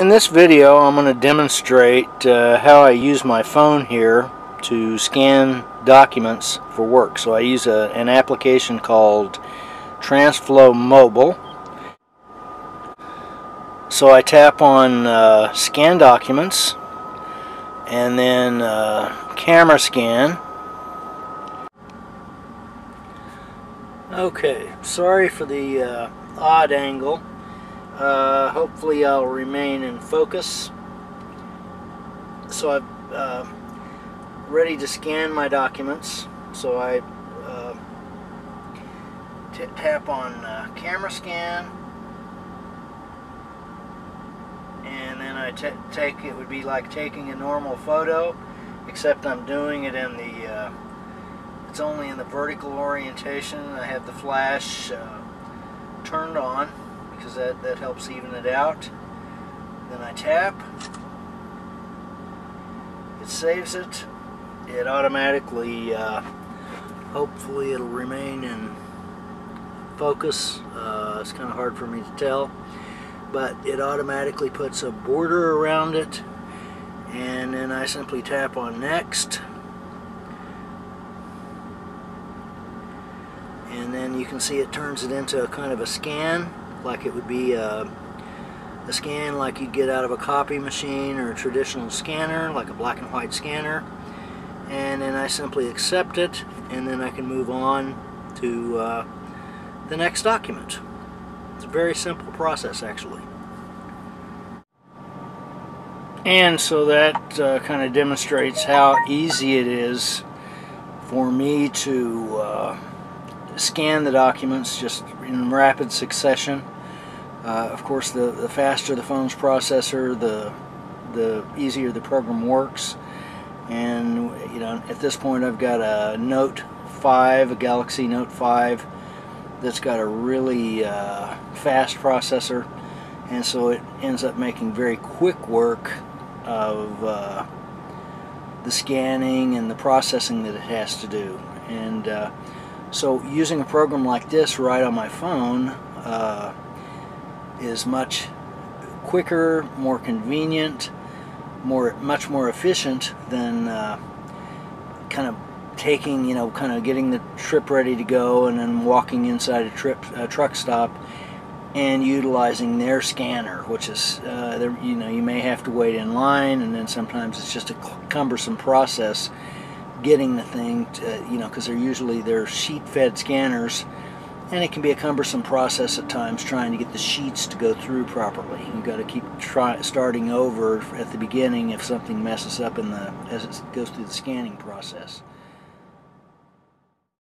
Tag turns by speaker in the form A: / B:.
A: In this video I'm going to demonstrate uh, how I use my phone here to scan documents for work. So I use a, an application called Transflo Mobile. So I tap on uh, scan documents and then uh, camera scan. Okay, sorry for the uh, odd angle. Uh, hopefully I'll remain in focus. So I'm uh, ready to scan my documents. So I uh, tap on uh, camera scan and then I take it would be like taking a normal photo except I'm doing it in the uh, it's only in the vertical orientation I have the flash uh, turned on that, that helps even it out. Then I tap. It saves it. It automatically, uh, hopefully it'll remain in focus. Uh, it's kind of hard for me to tell. But it automatically puts a border around it. And then I simply tap on next. and then you can see it turns it into a kind of a scan like it would be a, a scan like you'd get out of a copy machine or a traditional scanner, like a black and white scanner. And then I simply accept it, and then I can move on to uh, the next document. It's a very simple process, actually. And so that uh, kind of demonstrates how easy it is for me to uh, scan the documents just in rapid succession. Uh, of course, the, the faster the phone's processor, the the easier the program works. And you know, at this point, I've got a Note 5, a Galaxy Note 5, that's got a really uh, fast processor, and so it ends up making very quick work of uh, the scanning and the processing that it has to do. And uh, so using a program like this right on my phone uh, is much quicker, more convenient, more much more efficient than uh, kind of taking, you know, kind of getting the trip ready to go and then walking inside a trip a truck stop and utilizing their scanner, which is, uh, you know, you may have to wait in line and then sometimes it's just a cumbersome process getting the thing, to, you know, because they're usually they're sheet-fed scanners, and it can be a cumbersome process at times trying to get the sheets to go through properly. You've got to keep try, starting over at the beginning if something messes up in the as it goes through the scanning process.